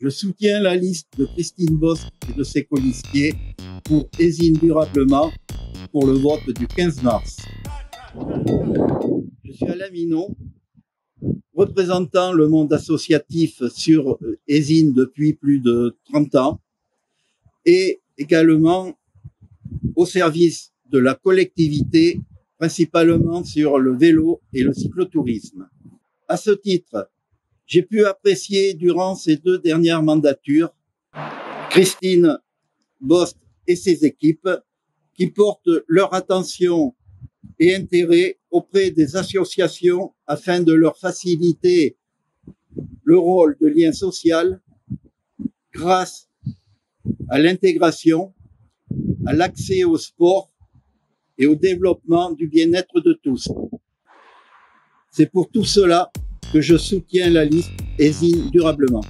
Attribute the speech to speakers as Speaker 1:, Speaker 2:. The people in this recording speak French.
Speaker 1: Je soutiens la liste de Christine Bosque et de ses colistiers pour durablement pour le vote du 15 mars. Je suis Alain Minon, représentant le monde associatif sur Hésine depuis plus de 30 ans et également au service de la collectivité, principalement sur le vélo et le cyclotourisme. À ce titre, j'ai pu apprécier durant ces deux dernières mandatures Christine Bost et ses équipes qui portent leur attention et intérêt auprès des associations afin de leur faciliter le rôle de lien social grâce à l'intégration, à l'accès au sport et au développement du bien-être de tous. C'est pour tout cela que je soutiens la liste Hésine durablement.